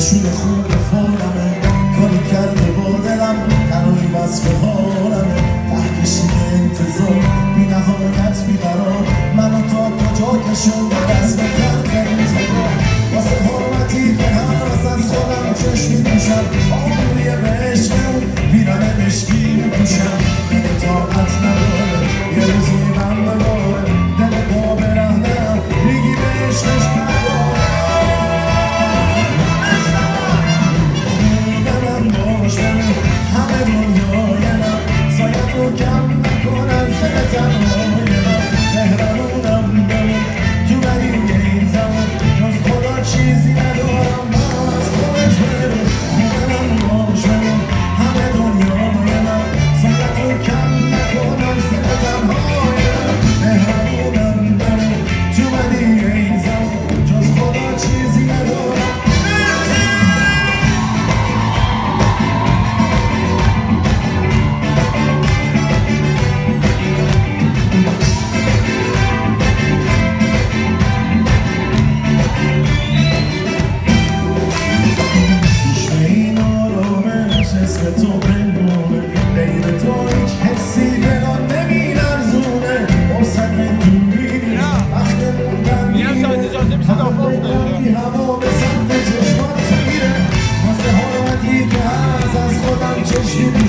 شوی خون به خانمه. کاری کرده با دلم تنهایی بس به حالمه تحکشی کشیده انتظار بی نهایت بی قرار. منو تا کجا کشون nas rodam gdzieś